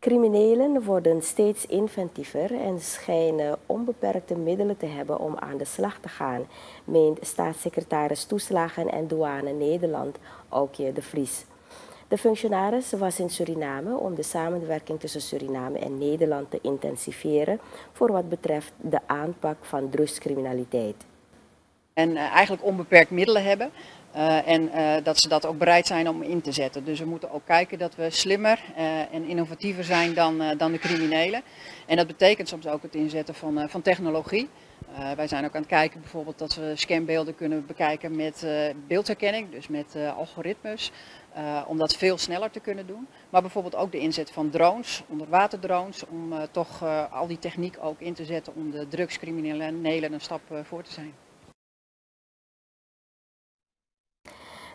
Criminelen worden steeds inventiever en schijnen onbeperkte middelen te hebben om aan de slag te gaan, meent staatssecretaris Toeslagen en Douane Nederland Aukje de Vries. De functionaris was in Suriname om de samenwerking tussen Suriname en Nederland te intensiveren voor wat betreft de aanpak van drugscriminaliteit. En uh, eigenlijk onbeperkt middelen hebben. Uh, en uh, dat ze dat ook bereid zijn om in te zetten. Dus we moeten ook kijken dat we slimmer en innovatiever zijn dan, dan de criminelen. En dat betekent soms ook het inzetten van, van technologie. wij zijn ook aan het kijken bijvoorbeeld dat we scanbeelden kunnen bekijken met beeldherkenning, dus met algoritmes. om dat veel sneller te kunnen doen. Maar bijvoorbeeld ook de inzet van drones, onderwaterdrones, om toch al die techniek ook in te zetten om de drugscriminelen een stap voor te zijn.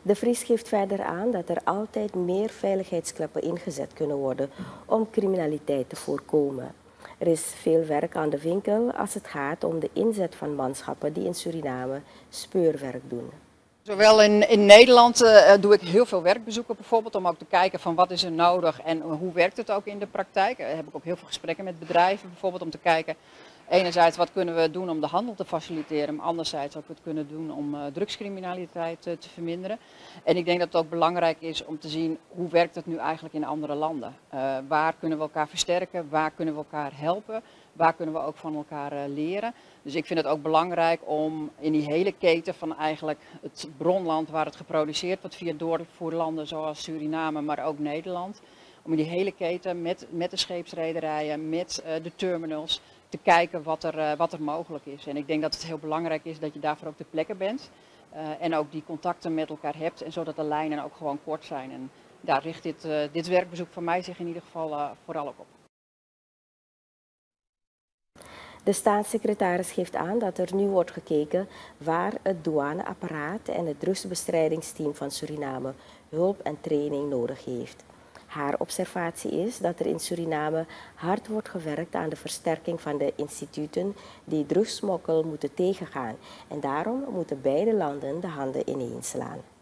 De Vries geeft verder aan dat er altijd meer veiligheidsklappen ingezet kunnen worden om criminaliteit te voorkomen. Er is veel werk aan de winkel als het gaat om de inzet van manschappen die in Suriname speurwerk doen. Zowel in, in Nederland uh, doe ik heel veel werkbezoeken bijvoorbeeld om ook te kijken van wat is er nodig en hoe werkt het ook in de praktijk. Daar heb ik ook heel veel gesprekken met bedrijven bijvoorbeeld om te kijken enerzijds wat kunnen we doen om de handel te faciliteren, maar anderzijds ook wat kunnen doen om uh, drugscriminaliteit uh, te verminderen. En ik denk dat het ook belangrijk is om te zien hoe werkt het nu eigenlijk in andere landen. Uh, waar kunnen we elkaar versterken, waar kunnen we elkaar helpen, waar kunnen we ook van elkaar leren. Dus ik vind het ook belangrijk om in die hele keten van eigenlijk het bronland waar het geproduceerd wordt via doorvoerlanden zoals Suriname, maar ook Nederland. Om die hele keten met, met de scheepsrederijen, met de terminals, te kijken wat er, uh, wat er mogelijk is. En ik denk dat het heel belangrijk is dat je daarvoor ook ter plekke bent. Uh, en ook die contacten met elkaar hebt. En zodat de lijnen ook gewoon kort zijn. En daar richt dit, dit werkbezoek van mij zich in ieder geval vooral ook op. De staatssecretaris geeft aan dat er nu wordt gekeken waar het douaneapparaat en het drugsbestrijdingsteam van Suriname hulp en training nodig heeft. Haar observatie is dat er in Suriname hard wordt gewerkt aan de versterking van de instituten die drugsmokkel moeten tegengaan. En daarom moeten beide landen de handen ineenslaan.